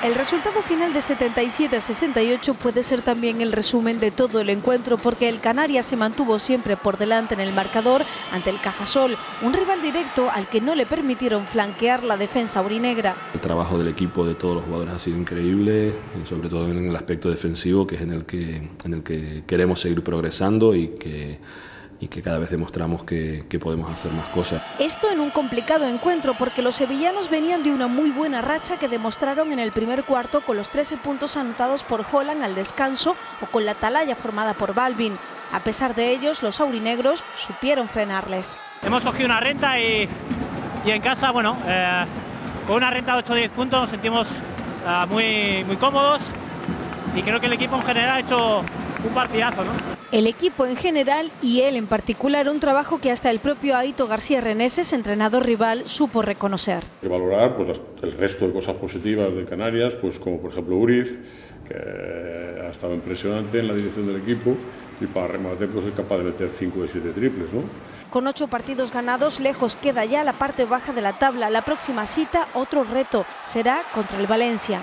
El resultado final de 77 a 68 puede ser también el resumen de todo el encuentro porque el Canarias se mantuvo siempre por delante en el marcador ante el Cajasol, un rival directo al que no le permitieron flanquear la defensa aurinegra. El trabajo del equipo de todos los jugadores ha sido increíble, sobre todo en el aspecto defensivo que es en el que queremos seguir progresando y que y que cada vez demostramos que, podemos hacer más cosas. Esto en un complicado encuentro porque los sevillanos venían de una muy buena racha que demostraron en el primer cuarto con los 13 puntos anotados por Holland al descanso o con la atalaya formada por Balvin. A pesar de ellos, los aurinegros supieron frenarles. Hemos cogido una renta y, en casa, bueno, eh, con una renta de 8-10 puntos nos sentimos eh, muy, muy cómodos y creo que el equipo en general ha hecho un partidazo, ¿no? El equipo en general y él en particular, un trabajo que hasta el propio Aito García Reneses, entrenador rival, supo reconocer. Que valorar pues, el resto de cosas positivas de Canarias, pues como por ejemplo Uriz, que ha estado impresionante en la dirección del equipo y para rematar pues es capaz de meter 5 de 7 triples. ¿no? Con ocho partidos ganados, lejos queda ya la parte baja de la tabla. La próxima cita, otro reto, será contra el Valencia.